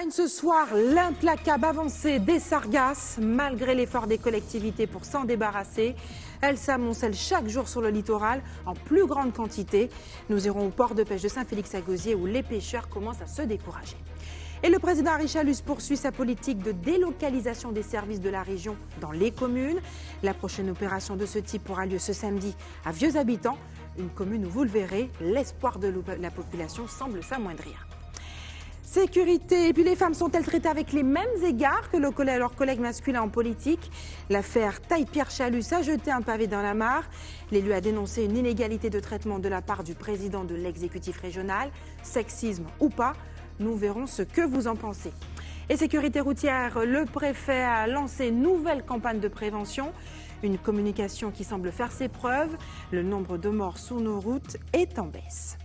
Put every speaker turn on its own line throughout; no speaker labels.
ligne ce soir, l'implacable avancée des sargasses, malgré l'effort des collectivités pour s'en débarrasser. Elles s'amoncellent chaque jour sur le littoral en plus grande quantité. Nous irons au port de pêche de Saint-Félix-à-Gosier où les pêcheurs commencent à se décourager. Et le président Richalus poursuit sa politique de délocalisation des services de la région dans les communes. La prochaine opération de ce type aura lieu ce samedi à Vieux Habitants, une commune où, vous le verrez, l'espoir de la population semble s'amoindrir. Sécurité. Et puis les femmes sont-elles traitées avec les mêmes égards que leurs collègues masculins en politique? L'affaire Taille-Pierre Chalus a jeté un pavé dans la mare. L'élu a dénoncé une inégalité de traitement de la part du président de l'exécutif régional. Sexisme ou pas, nous verrons ce que vous en pensez. Et sécurité routière, le préfet a lancé une nouvelle campagne de prévention. Une communication qui semble faire ses preuves. Le nombre de morts sur nos routes est en baisse.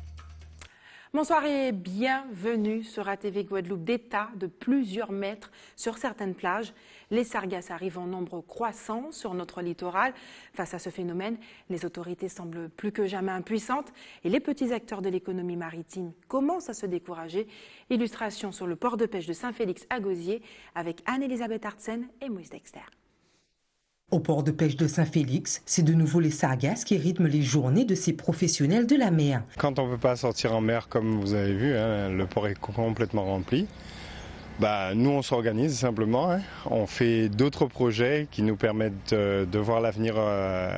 Bonsoir et bienvenue sur ATV Guadeloupe d'état de plusieurs mètres sur certaines plages. Les sargasses arrivent en nombre croissant sur notre littoral. Face à ce phénomène, les autorités semblent plus que jamais impuissantes et les petits acteurs de l'économie maritime commencent à se décourager. Illustration sur le port de pêche de Saint-Félix à Gosier avec Anne-Elisabeth Artsen et Moïse Dexter.
Au port de pêche de Saint-Félix, c'est de nouveau les sargasses qui rythment les journées de ces professionnels de la mer.
Quand on ne peut pas sortir en mer, comme vous avez vu, hein, le port est complètement rempli. Bah, nous, on s'organise simplement. Hein. On fait d'autres projets qui nous permettent de, voir l'avenir euh,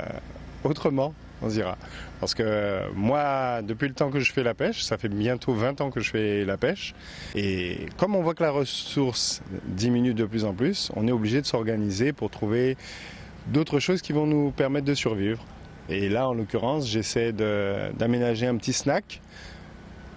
autrement, on dira. Parce que moi, depuis le temps que je fais la pêche, ça fait bientôt 20 ans que je fais la pêche, et comme on voit que la ressource diminue de plus en plus, on est obligé de s'organiser pour trouver d'autres choses qui vont nous permettre de survivre. Et là, en l'occurrence, j'essaie d'aménager un petit snack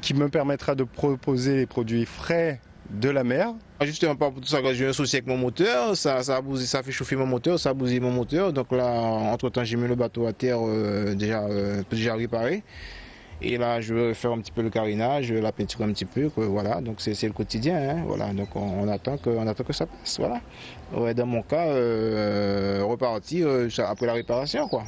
qui me permettra de proposer les produits frais de la mer.
Justement, pas pour tout ça, j'ai un souci avec mon moteur, ça, ça, a ça fait chauffer mon moteur, ça a bousillé mon moteur. Donc là, entre-temps, j'ai mis le bateau à terre euh, déjà, euh, déjà réparé. Et là, je veux faire un petit peu le carénage, la peinture un petit peu, voilà. Donc c'est le quotidien, hein, voilà. Donc on, attend que, attend que ça passe, voilà. Ouais, dans mon cas, euh, repartir euh, après la réparation, quoi.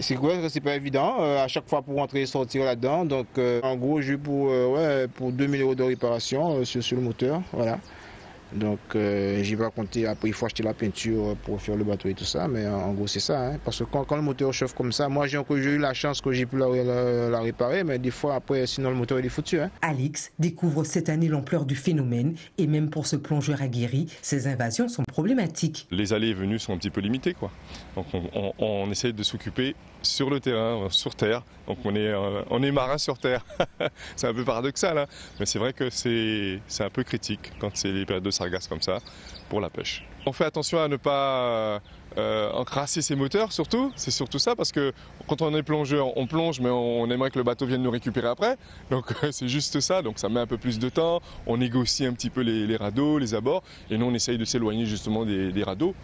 C'est quoi c'est pas évident euh, à chaque fois pour rentrer et sortir là-dedans. Donc en gros, j'ai pour ouais, pour 2000 euros de réparation sur, sur, le moteur, voilà. Donc euh, j'y vais compter, après il faut acheter la peinture pour faire le bateau et tout ça, mais en gros c'est ça. Hein. parce que quand, le moteur chauffe comme ça, moi j'ai eu la chance que j'ai pu la, réparer, mais des fois après sinon le moteur il est foutu. Hein.
Alex découvre cette année l'ampleur du phénomène et même pour ce plongeur aguerri, ces invasions sont problématiques.
Les allées et venues sont un petit peu limitées quoi. Donc on, on essaie de s'occuper sur le terrain, sur terre. Donc on est, euh, on est marin sur terre. c'est un peu paradoxal, hein. mais c'est vrai que c'est un peu critique quand c'est les périodes de sargasses comme ça pour la pêche. On fait attention à ne pas euh, encrasser ses moteurs surtout, c'est surtout ça parce que quand on est plongeur, on plonge mais on aimerait que le bateau vienne nous récupérer après. Donc c'est juste ça, donc ça met un peu plus de temps, on négocie un petit peu les, radeaux, les abords et nous on essaye de s'éloigner justement des, radeaux.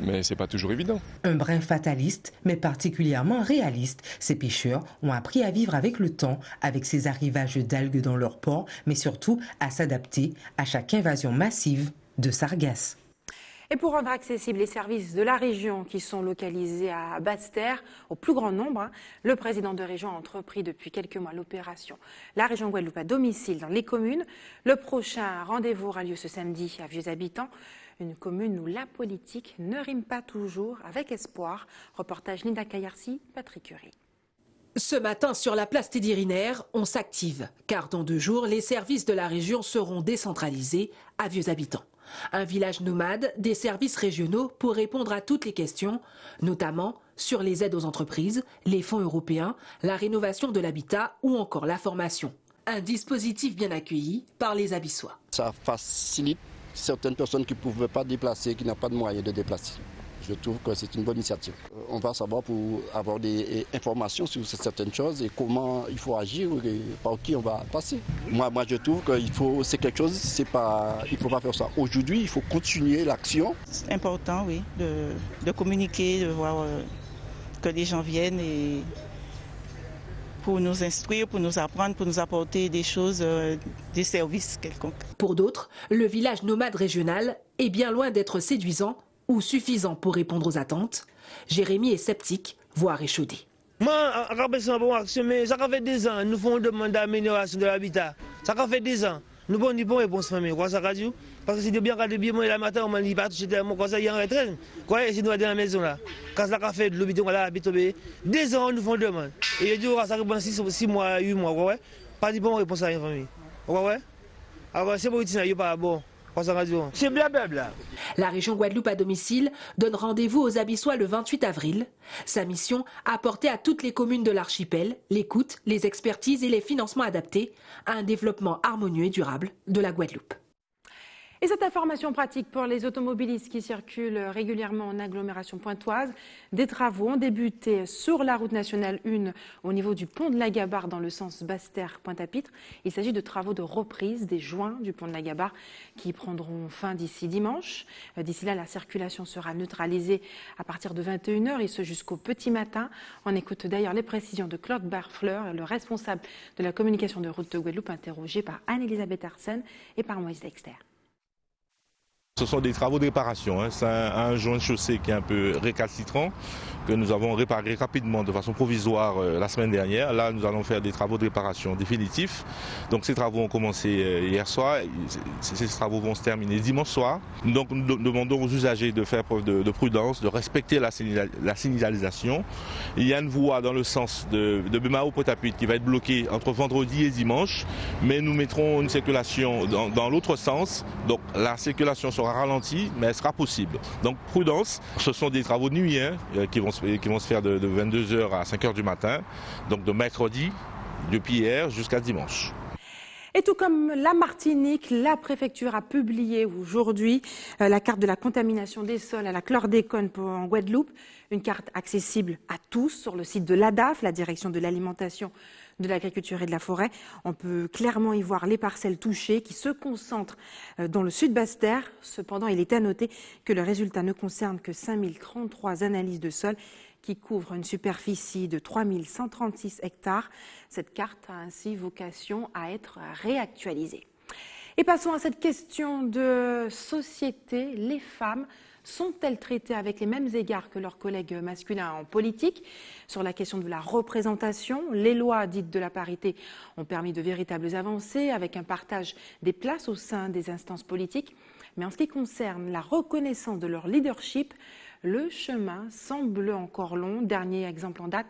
Mais c'est pas toujours évident.
Un brin fataliste, mais particulièrement réaliste. Ces pêcheurs ont appris à vivre avec le temps, avec ces arrivages d'algues dans leur port, mais surtout à s'adapter à chaque invasion massive de sargasses.
Et pour rendre accessibles les services de la région qui sont localisés à Basse-Terre au plus grand nombre, hein, le président de région a entrepris depuis quelques mois l'opération La région Guadeloupe à domicile dans les communes. Le prochain rendez-vous aura lieu ce samedi à Vieux Habitants une commune où la politique ne rime pas toujours avec espoir. Reportage Linda Kayarsi, Patrick Curie.
Ce matin, sur la place Tédirinaire, on s'active, car dans deux jours, les services de la région seront décentralisés à vieux habitants. Un village nomade, des services régionaux pour répondre à toutes les questions, notamment sur les aides aux entreprises, les fonds européens, la rénovation de l'habitat ou encore la formation. Un dispositif bien accueilli par les Abyssois.
Ça facilite certaines personnes qui ne pouvaient pas déplacer, qui n'ont pas de moyens de déplacer. Je trouve que c'est une bonne initiative. Euh, on va savoir pour avoir des informations sur certaines choses et comment il faut agir et par qui on va passer. Moi, moi je trouve faut, c'est quelque chose, pas, il ne faut pas faire ça. Aujourd'hui, il faut continuer l'action.
C'est important, oui, de, de, communiquer, de voir euh, que les gens viennent et pour nous instruire, pour nous apprendre, pour nous apporter des choses, euh, des services quelconques.
Pour d'autres, le village nomade régional est bien loin d'être séduisant ou suffisant pour répondre aux attentes. Jérémy est sceptique, voire échaudé.
Moi, ça fait des ans, nous faisons une demande d'amélioration de l'habitat. Ça fait des ans. Nous bon, nous bon réponse famille. Quoi ça radio? Parce que si de bien regarder bien la matin, on m'a dit pas toucher tellement quoi ça y en retraite. Quoi si nous dans la maison là. Quand ça café de l'hôpital là habite Deux ans nous font demande. Et il dit ça répond 6 mois, 8 mois ouais. Pas dit bon réponse à la famille. Ouais Alors c'est pour il pas bon. C'est blablabla.
La région Guadeloupe à domicile donne rendez-vous aux Abyssois le 28 avril. Sa mission, apporter à toutes les communes de l'archipel l'écoute, les expertises et les financements adaptés à un développement harmonieux et durable de la Guadeloupe.
Et cette information pratique pour les automobilistes qui circulent régulièrement en agglomération pointoise, des travaux ont débuté sur la route nationale 1 au niveau du pont de la Gabarre dans le sens Basse-Terre-Pointe-à-Pitre. Il s'agit de travaux de reprise des joints du pont de la Gabarre qui prendront fin d'ici dimanche. Euh, d'ici là, la circulation sera neutralisée à partir de 21h et ce jusqu'au petit matin. On écoute d'ailleurs les précisions de Claude Barfleur, le responsable de la communication de route de Guadeloupe, interrogé par Anne-Elisabeth Arsène et par Moïse Dexter.
Ce sont des travaux de réparation. Hein. C'est un, joint de chaussée qui est un peu récalcitrant, que nous avons réparé rapidement de façon provisoire euh, la semaine dernière. Là, nous allons faire des travaux de réparation définitifs. Donc ces travaux ont commencé euh, hier soir. Ces, travaux vont se terminer dimanche soir. Donc nous demandons aux usagers de faire preuve de, prudence, de respecter la, signalisation. Il y a une voie dans le sens de, de Bemao Potapit qui va être bloquée entre vendredi et dimanche. Mais nous mettrons une circulation dans l'autre sens. Donc la circulation sera ralenti, mais elle sera possible. Donc prudence, ce sont des travaux de nuit hein, euh, qui, vont se, qui vont se faire de, 22h à 5h du matin, donc de mercredi, depuis hier jusqu'à dimanche.
Et tout comme la Martinique, la préfecture a publié aujourd'hui euh, la carte de la contamination des sols à la chlordécone en Guadeloupe, une carte accessible à tous sur le site de l'ADAF, la direction de l'alimentation de l'agriculture et de la forêt. On peut clairement y voir les parcelles touchées qui se concentrent euh, dans le sud Basse-Terre. Cependant, il est à noter que le résultat ne concerne que 5033 analyses de sol qui couvrent une superficie de 3136 hectares. Cette carte a ainsi vocation à être réactualisée. Et passons à cette question de société. Les femmes sont-elles traitées avec les mêmes égards que leurs collègues masculins en politique? Sur la question de la représentation, les lois dites de la parité ont permis de véritables avancées avec un partage des places au sein des instances politiques. Mais en ce qui concerne la reconnaissance de leur leadership, le chemin semble encore long. Dernier exemple en date,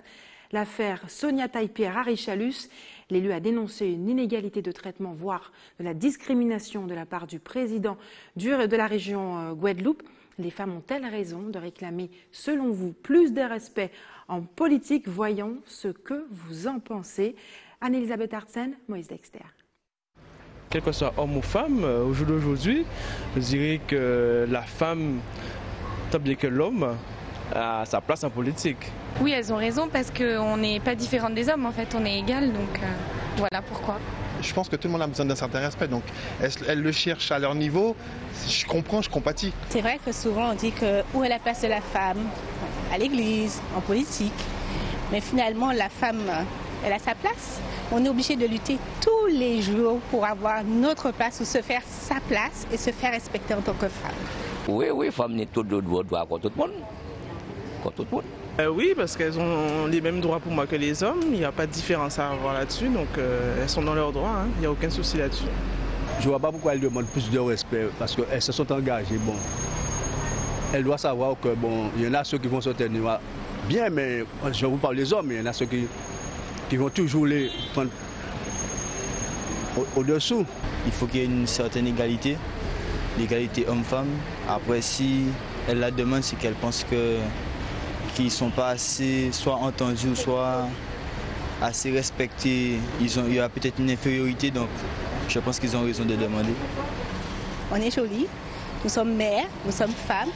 l'affaire Sonia Taipei Richalus. L'élu a dénoncé une inégalité de traitement, voire de la discrimination de la part du président de la région euh, Guadeloupe. Les femmes ont-elles raison de réclamer, selon vous, plus de respect en politique? Voyons ce que vous en pensez. Anne-Elisabeth Artsen, Moïse Dexter.
Quel que soit homme ou femme, euh, au jour d'aujourd'hui, je dirais que la femme, tant bien que l'homme, a sa place en politique.
Oui, elles ont raison parce qu'on n'est pas différente des hommes, en fait, on est égal, donc euh, voilà pourquoi
je pense que tout le monde a besoin d'un certain respect. Donc, elles, le cherchent à leur niveau? Je comprends, je compatis.
C'est vrai que souvent on dit que où est la place de la femme? À l'église, en politique. Mais finalement, la femme, elle a sa place. On est obligé de lutter tous les jours pour avoir notre place ou se faire sa place et se faire respecter en tant que femme.
Oui, oui, femme n'est tout de droit contre tout le monde. Contre tout le monde.
Euh, oui, parce qu'elles ont les mêmes droits pour moi que les hommes. Il n'y a pas de différence à avoir là-dessus. Donc euh, elles sont dans leurs droits. Hein. Il n'y a aucun souci là-dessus.
Je ne vois pas pourquoi elles demandent plus de respect. Parce qu'elles se sont engagées. Bon, elles doivent savoir que bon, il y en a ceux qui vont se tenir bien, mais je vous parle des hommes, il y en a ceux qui, qui vont toujours les prendre au-dessous.
il faut qu'il y ait une certaine égalité, l'égalité homme-femme. Après, si elle la demande, c'est qu'elle pense que qui ne sont pas assez soit entendus, soit assez respectés. Ils ont, il y a peut-être une infériorité, donc je pense qu'ils ont raison de demander.
On est jolis, nous sommes mères, nous sommes femmes,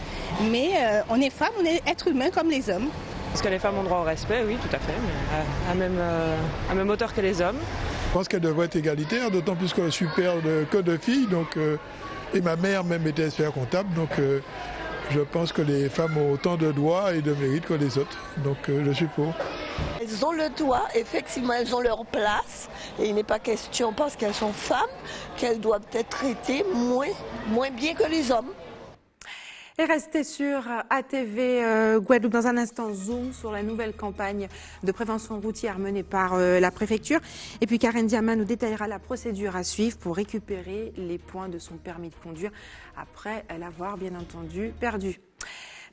mais euh, on est femmes, on est êtres humains comme les hommes.
Est-ce que les femmes ont droit au respect Oui, tout à fait, mais à, même, euh, à même hauteur que les hommes.
Je pense qu'elle devrait être égalitaire, d'autant plus que je suis père de, que de filles, donc, euh, et ma mère même était expert comptable, donc je pense que les femmes ont autant de droits et de mérites que les autres. Donc euh, je suis pour.
Elles ont le droit, effectivement, elles ont leur place. Et il n'est pas question, parce qu'elles sont femmes, qu'elles doivent être traitées moins bien que les hommes.
Et restez sur ATV euh, Guadeloupe dans un instant, zoom sur la nouvelle campagne de prévention routière menée par euh, la préfecture. Et puis Karen Diama nous détaillera la procédure à suivre pour récupérer les points de son permis de conduire après l'avoir bien entendu perdu.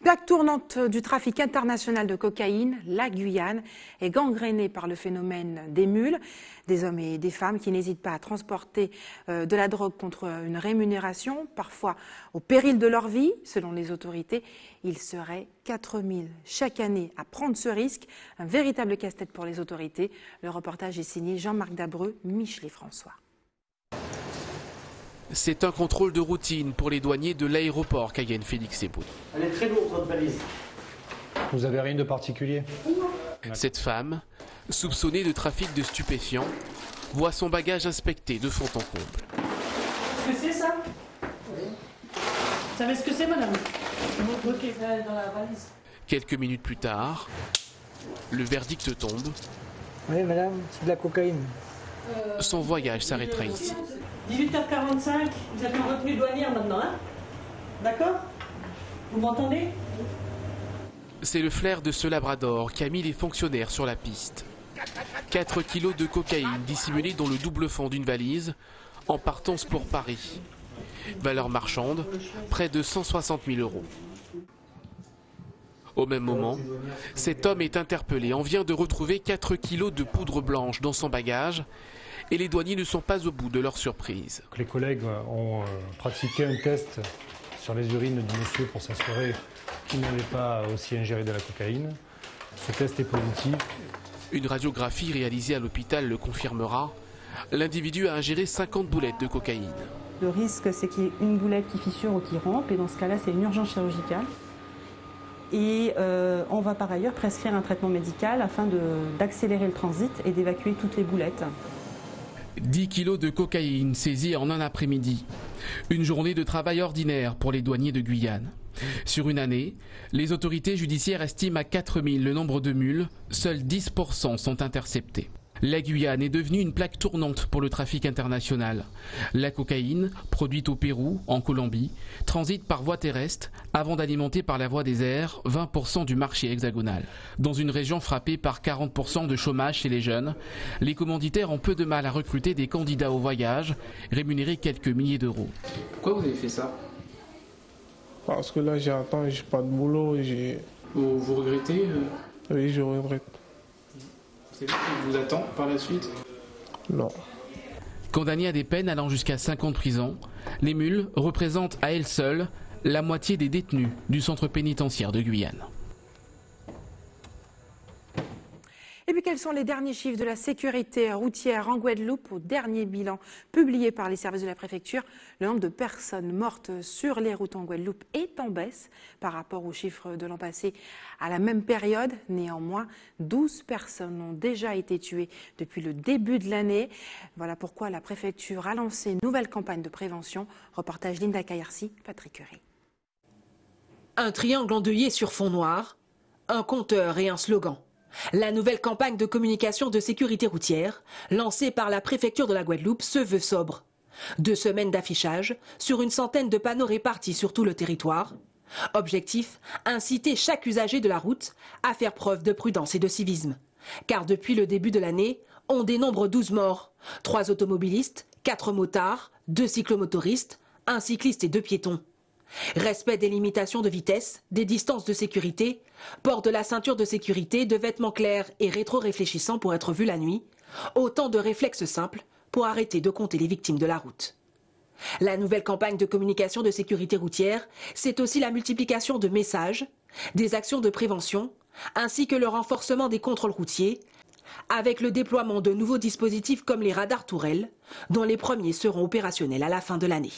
Plaque tournante du trafic international de cocaïne, la Guyane est gangrénée par le phénomène des mules, des hommes et des femmes qui n'hésitent pas à transporter euh, de la drogue contre une rémunération, parfois au péril de leur vie, selon les autorités. Il serait 4000 chaque année à prendre ce risque, un véritable casse-tête pour les autorités. Le reportage est signé Jean-Marc Dabreux, Michelet François.
C'est un contrôle de routine pour les douaniers de l'aéroport Cayenne Félix Eboud.
Elle est très lourde, votre valise. Vous avez rien de particulier
Cette femme, soupçonnée de trafic de stupéfiants, voit son bagage inspecté de fond en comble.
Qu'est-ce que c'est ça Oui. Vous savez ce que c'est, madame Ok, dans la valise.
Quelques minutes plus tard, le verdict tombe.
Oui, madame, c'est de la cocaïne.
Son voyage s'arrêtera ici.
18h45, vous êtes en retenue douanière maintenant, hein D'accord? Vous m'entendez?
C'est le flair de ce labrador qui a mis les fonctionnaires sur la piste. 4 kilos de cocaïne dissimulés dans le double fond d'une valise en partance pour Paris. Valeur marchande, près de 160 000 euros. Au même moment, cet homme est interpellé. On vient de retrouver 4 kilos de poudre blanche dans son bagage et les douaniers ne sont pas au bout de leur surprise.
Les collègues ont euh, pratiqué un test sur les urines du monsieur pour s'assurer qu'il n'avait pas aussi ingéré de la cocaïne. Ce test est positif.
Une radiographie réalisée à l'hôpital le confirmera. L'individu a ingéré 50 boulettes de cocaïne.
Le risque, c'est qu'il y ait une boulette qui fissure ou qui rampe, et dans ce cas-là, c'est une urgence chirurgicale. Et euh, on va par ailleurs prescrire un traitement médical afin d'accélérer le transit et d'évacuer toutes les boulettes.
10 kilos de cocaïne saisis en un après-midi. Une journée de travail ordinaire pour les douaniers de Guyane. Sur une année, les autorités judiciaires estiment à 4000 le nombre de mules, seuls 10% sont interceptés. La Guyane est devenue une plaque tournante pour le trafic international. La cocaïne, produite au Pérou, en Colombie, transite par voie terrestre avant d'alimenter par la voie des airs 20% du marché hexagonal. Dans une région frappée par 40% de chômage chez les jeunes, les commanditaires ont peu de mal à recruter des candidats au voyage, rémunérés quelques milliers d'euros.
Pourquoi vous avez fait ça?
Parce que là j'attends, j'ai pas de boulot.
Vous, vous regrettez euh?
Oui, je regrette.
C'est lui qui vous attend par la suite
Non.
Condamnés à des peines allant jusqu'à 5 ans de prison, les mules représentent à elles seules la moitié des détenus du centre pénitentiaire de Guyane.
Et puis quels sont les derniers chiffres de la sécurité routière en Guadeloupe Au dernier bilan publié par les services de la préfecture, le nombre de personnes mortes sur les routes en Guadeloupe est en baisse par rapport aux chiffres de l'an passé à la même période. Néanmoins, 12 personnes ont déjà été tuées depuis le début de l'année. Voilà pourquoi la préfecture a lancé une nouvelle campagne de prévention. Reportage Linda Kayarsi, Patrick Curie.
Un triangle endeuillé sur fond noir, un compteur et un slogan. La nouvelle campagne de communication de sécurité routière, lancée par la préfecture de la Guadeloupe, se veut sobre. Deux semaines d'affichage sur une centaine de panneaux répartis sur tout le territoire. Objectif, inciter chaque usager de la route à faire preuve de prudence et de civisme. Car depuis le début de l'année, on dénombre 12 morts, trois automobilistes, quatre motards, deux cyclomotoristes, un cycliste et deux piétons. Respect des limitations de vitesse, des distances de sécurité, port de la ceinture de sécurité, de vêtements clairs et rétro-réfléchissants pour être vus la nuit, autant de réflexes simples pour arrêter de compter les victimes de la route. La nouvelle campagne de communication de sécurité routière, c'est aussi la multiplication de messages, des actions de prévention, ainsi que le renforcement des contrôles routiers, avec le déploiement de nouveaux dispositifs comme les radars tourelles, dont les premiers seront opérationnels à la fin de l'année.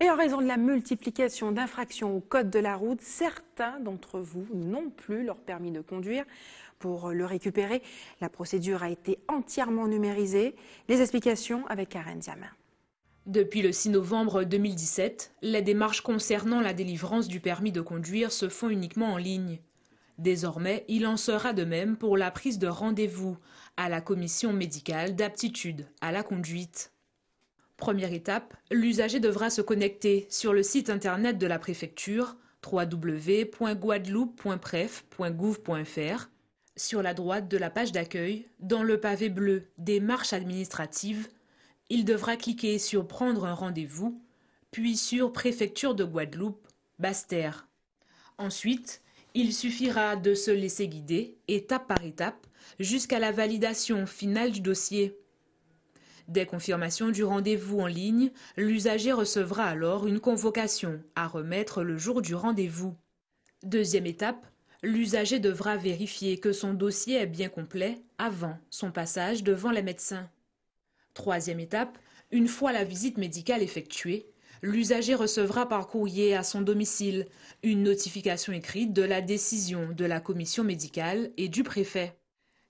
Et en raison de la multiplication d'infractions au code de la route, certains d'entre vous n'ont plus leur permis de conduire. Pour le récupérer, la procédure a été entièrement numérisée. Les explications avec Karen Diamin.
Depuis le 6 novembre 2017, les démarches concernant la délivrance du permis de conduire se font uniquement en ligne. Désormais, il en sera de même pour la prise de rendez-vous à la commission médicale d'aptitude à la conduite. Première étape, l'usager devra se connecter sur le site internet de la préfecture www.guadeloupe.pref.gouv.fr. Sur la droite de la page d'accueil, dans le pavé bleu des marches administratives, il devra cliquer sur Prendre un rendez-vous, puis sur Préfecture de Guadeloupe, Basse-Terre. Ensuite, il suffira de se laisser guider, étape par étape, jusqu'à la validation finale du dossier. Dès confirmation du rendez-vous en ligne, l'usager recevra alors une convocation à remettre le jour du rendez-vous. Deuxième étape, l'usager devra vérifier que son dossier est bien complet avant son passage devant les médecins. Troisième étape, une fois la visite médicale effectuée, l'usager recevra par courrier à son domicile une notification écrite de la décision de la commission médicale et du préfet.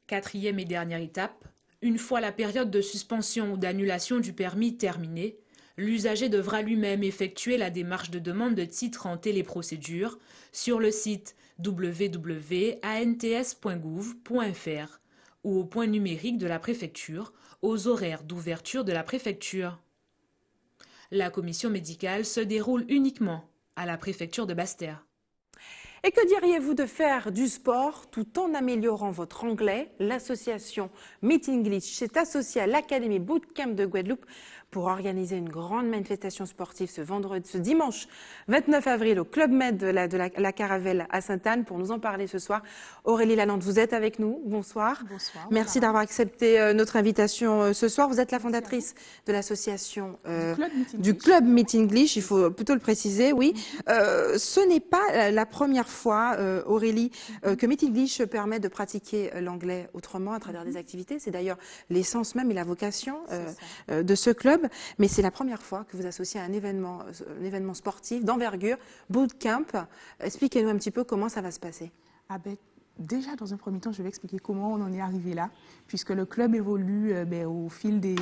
Quatrième et dernière étape, une fois la période de suspension ou d'annulation du permis terminée, l'usager devra lui-même effectuer la démarche de demande de titre en téléprocédure sur le site www.ants.gouv.fr ou au point numérique de la préfecture aux horaires d'ouverture de la préfecture. La commission médicale se déroule uniquement à la préfecture de Basse-Terre.
Et que diriez-vous de faire du sport tout en améliorant votre anglais? L'association Meet English s'est associée à l'Académie Bootcamp de Guadeloupe pour organiser une grande manifestation sportive ce vendredi, ce dimanche 29 avril au Club Med de la, de la, Caravelle à Sainte-Anne. Pour nous en parler ce soir, Aurélie Lalande, vous êtes avec nous. Bonsoir.
Bonsoir.
Merci d'avoir accepté euh, notre invitation euh, ce soir. Vous êtes la fondatrice de l'association
euh,
du, Club Meet English, il faut plutôt le préciser, oui. Euh, ce n'est pas la première fois, euh, Aurélie, que Meet English permet de pratiquer l'anglais autrement à travers des activités. C'est d'ailleurs l'essence même et la vocation de ce club mais c'est la première fois que vous associez un événement, euh, un événement sportif d'envergure, bootcamp. Expliquez-nous un petit peu comment ça va se passer.
Ah ben, Déjà, dans un premier temps, je vais expliquer comment on en est arrivé là, puisque le club évolue euh, ben, au fil des,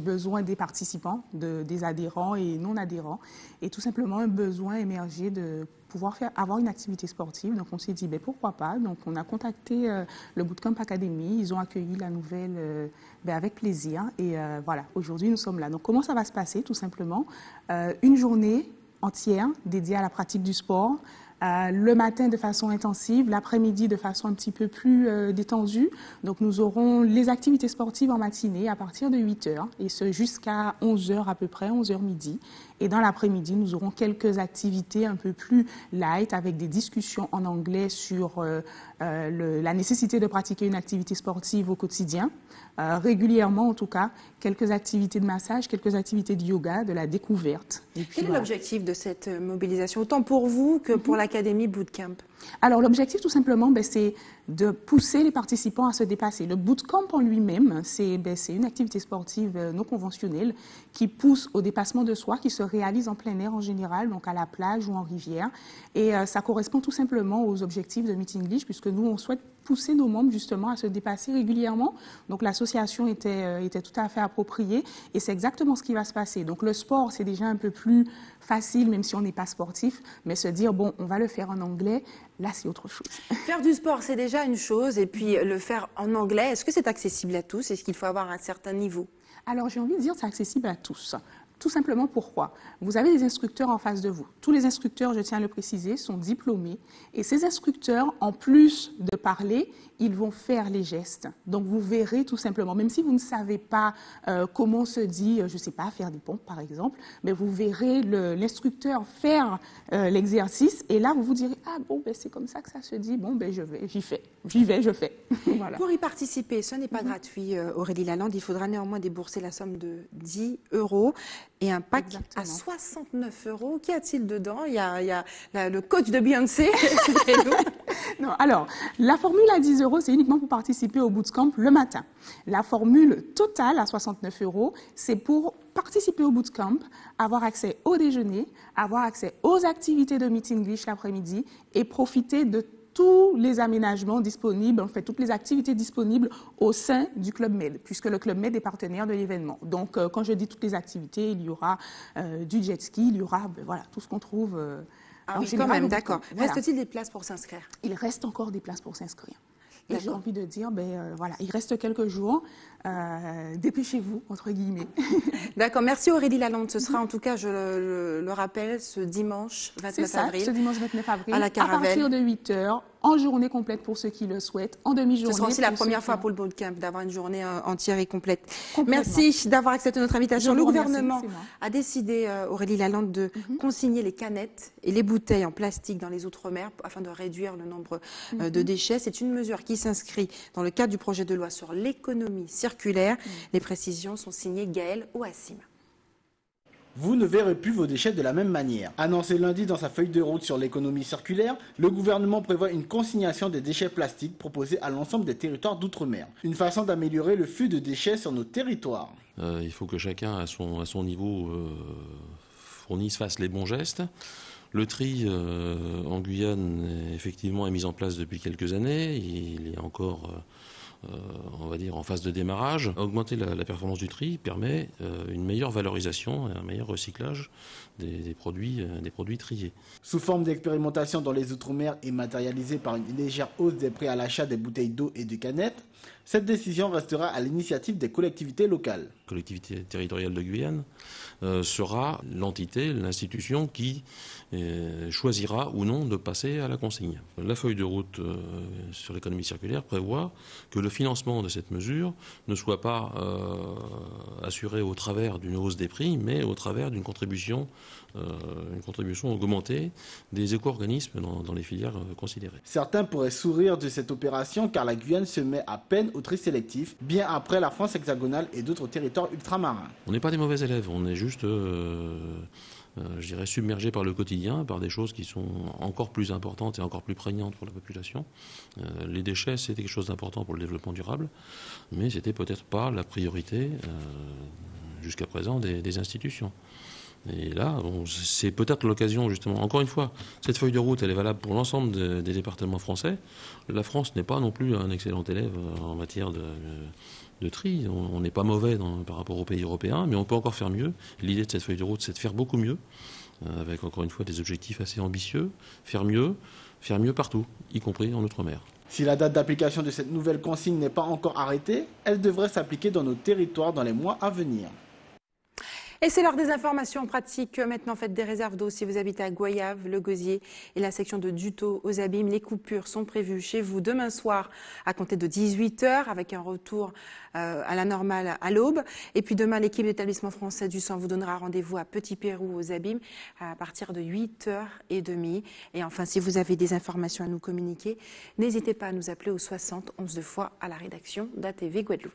besoins des participants, de, des adhérents et non adhérents, et tout simplement un besoin émergé de pouvoir avoir une activité sportive. Donc on s'est dit, ben, pourquoi pas? Donc on a contacté euh, le Bootcamp Academy, ils ont accueilli la nouvelle euh, ben, avec plaisir, et voilà, aujourd'hui nous sommes là. Donc comment ça va se passer Tout simplement, une journée entière dédiée à la pratique du sport, euh, le matin de façon intensive, l'après-midi de façon un petit peu plus euh, détendue. Donc nous aurons les activités sportives en matinée à partir de 8 heures et ce jusqu'à 11 heures à peu près, 11 heures midi. Et dans l'après-midi, nous aurons quelques activités un peu plus light avec des discussions en anglais sur euh, euh, la nécessité de pratiquer une activité sportive au quotidien, euh, régulièrement en tout cas, quelques activités de massage, quelques activités de yoga, de la découverte.
Quel est l'objectif de cette mobilisation, autant pour vous que pour mhm. l'Académie Bootcamp?
Alors l'objectif tout simplement, ben, c'est de pousser les participants à se dépasser. Le bootcamp en lui-même, c'est ben, une activité sportive euh, non conventionnelle qui pousse au dépassement de soi, qui se réalise en plein air en général, donc à la plage ou en rivière. Et euh, ça correspond tout simplement aux objectifs de Meet English, puisque nous, on souhaite pousser nos membres justement à se dépasser régulièrement. Donc l'association était, euh, était tout à fait appropriée et c'est exactement ce qui va se passer. Donc le sport, c'est déjà un peu plus facile, même si on n'est pas sportif, mais se dire, bon, on va le faire en anglais, là, c'est autre chose.
Faire du sport, c'est déjà une chose, et puis le faire en anglais, est-ce que c'est accessible à tous? Est-ce qu'il faut avoir un certain niveau?
Alors j'ai envie de dire c'est accessible à tous. Tout simplement pourquoi? Vous avez des instructeurs en face de vous. Tous les instructeurs, je tiens à le préciser, sont diplômés. Et ces instructeurs, en plus de parler, ils vont faire les gestes. Donc vous verrez tout simplement, même si vous ne savez pas euh, comment se dit, je ne sais pas, faire des pompes par exemple, mais vous verrez l'instructeur faire euh, l'exercice et là vous vous direz, ah bon, ben, c'est comme ça que ça se dit, bon, ben, je vais, j'y fais, j'y vais, je fais.
voilà. Pour y participer, ce n'est pas mhm. gratuit, Aurélie Lalande, il faudra néanmoins débourser la somme de 10 euros et un pack à 69 euros. Qu'y a-t-il dedans? Il y a, il y a le coach de Beyoncé.
non, alors, la formule à 10 euros, c'est uniquement pour participer au bootcamp le matin. La formule totale à 69 euros, c'est pour participer au bootcamp, avoir accès au déjeuner, avoir accès aux activités de meeting English l'après-midi et profiter de tous les aménagements disponibles, en fait, toutes les activités disponibles au sein du Club Med, puisque le Club Med est partenaire de l'événement. Donc, euh, quand je dis toutes les activités, il y aura euh, du jet ski, il y aura ben, voilà, tout ce qu'on trouve. Euh,
ah oui, quand même, d'accord. Reste-t-il des places pour s'inscrire?
Il reste encore des places pour s'inscrire. Et j'ai envie de dire, ben euh, voilà, il reste quelques jours. Euh, dépêchez-vous, entre guillemets.
D'accord, merci Aurélie Lalande. Ce sera en tout cas, je le, le rappelle, ce dimanche 29
ça,
avril.
ce dimanche 29 avril.
À la Caravelle.
À partir de 8 heures, en journée complète pour ceux qui le souhaitent, en demi-journée.
Ce sera aussi la première fois pour le bootcamp d'avoir une journée euh, entière et complète. Merci d'avoir accepté notre invitation.
Je
Le gouvernement a décidé, euh, Aurélie Lalande, de
Mhm.
consigner les canettes et les bouteilles en plastique dans les Outre-mer afin de réduire le nombre euh, de
Mhm.
déchets. C'est une mesure qui s'inscrit dans le cadre du projet de loi sur l'économie circulaire.
Mhm.
Les précisions sont signées Gaël Ouassim.
Vous ne verrez plus vos déchets de la même manière. Annoncé lundi dans sa feuille de route sur l'économie circulaire, le gouvernement prévoit une consignation des déchets plastiques proposée à l'ensemble des territoires d'outre-mer. Une façon d'améliorer le flux de déchets sur nos territoires.
Euh, il faut que chacun, à son, à son niveau, euh, fournisse, fasse les bons gestes. Le tri euh, en Guyane, effectivement, est mis en place depuis quelques années. Il est encore, euh, on va dire, en phase de démarrage. Augmenter la, performance du tri permet euh, une meilleure valorisation et un meilleur recyclage des, des produits, euh, des produits triés.
Sous forme d'expérimentation dans les Outre-mer et matérialisée par une légère hausse des prix à l'achat des bouteilles d'eau et de canettes, cette décision restera à l'initiative des collectivités locales.
La collectivité territoriale de Guyane euh, sera l'entité, l'institution qui euh, choisira ou non de passer à la consigne. La feuille de route euh, sur l'économie circulaire prévoit que le financement de cette mesure ne soit pas assuré au travers d'une hausse des prix, mais au travers d'une contribution, une contribution augmentée des éco-organismes dans, dans les filières considérées.
Certains pourraient sourire de cette opération car la Guyane se met à au tri sélectif, bien après la France hexagonale et d'autres territoires ultramarins.
On n'est pas des mauvais élèves, on est juste, euh, euh, je dirais, submergés par le quotidien, par des choses qui sont encore plus importantes et encore plus prégnantes pour la population. Euh, les déchets, c'était quelque chose d'important pour le développement durable, mais c'était peut-être pas la priorité jusqu'à présent des institutions. Et là, c'est peut-être l'occasion, justement, encore une fois, cette feuille de route, elle est valable pour l'ensemble de- des départements français. La France n'est pas non plus un excellent élève euh, en matière de, de tri. On n'est pas mauvais par rapport aux pays européens, mais on peut encore faire mieux. L'idée de cette feuille de route, c'est de faire beaucoup mieux, euh, avec encore une fois des objectifs assez ambitieux. Faire mieux, faire mieux partout, y compris en Outre-mer.
Si la date d'application de cette nouvelle consigne n'est pas encore arrêtée, elle devrait s'appliquer dans nos territoires dans les mois à venir.
Et c'est l'heure des informations pratiques. Maintenant, faites des réserves d'eau si vous habitez à Goyave, Le Gosier et la section de Duto aux Abîmes. Les coupures sont prévues chez vous demain soir à compter de 18h avec un retour euh, à la normale à l'aube. Et puis demain, l'équipe d'établissement français du sang vous donnera rendez-vous à Petit Pérou aux Abîmes à partir de 8h30. Et enfin, si vous avez des informations à nous communiquer, n'hésitez pas à nous appeler au 60 11 deux fois à la rédaction d'ATV Guadeloupe.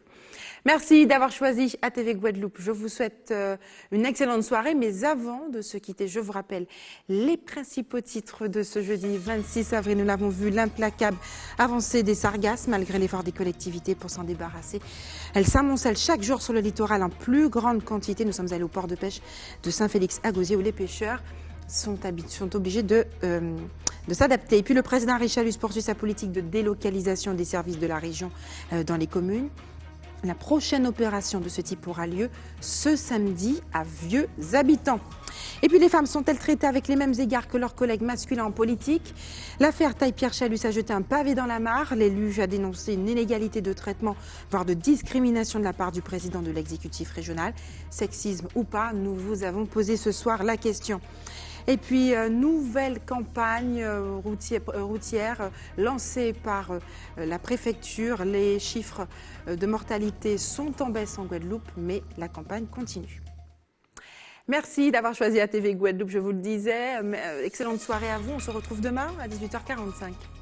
Merci d'avoir choisi ATV Guadeloupe. Je vous souhaite euh, une excellente soirée. Mais avant de se quitter, je vous rappelle les principaux titres de ce jeudi 26 avril. Nous l'avons vu, l'implacable avancée des sargasses malgré l'effort des collectivités pour s'en débarrasser. Elle s'amoncelle chaque jour sur le littoral en plus grande quantité. Nous sommes allés au port de pêche de Saint-Félix à où les pêcheurs sont, obligés de, euh, de s'adapter. Et puis le président Richalus poursuit sa politique de délocalisation des services de la région euh, dans les communes. La prochaine opération de ce type aura lieu ce samedi à Vieux Habitants. Et puis les femmes sont-elles traitées avec les mêmes égards que leurs collègues masculins en politique? L'affaire Taille-Pierre Chalus a jeté un pavé dans la mare. L'élu a dénoncé une inégalité de traitement, voire de discrimination de la part du président de l'exécutif régional. Sexisme ou pas, nous vous avons posé ce soir la question. Et puis, euh, nouvelle campagne euh, routière, euh, routière, lancée par la préfecture. Les chiffres de mortalité sont en baisse en Guadeloupe, mais la campagne continue. Merci d'avoir choisi ATV Guadeloupe, je vous le disais. Excellente soirée à vous. On se retrouve demain à 18h45.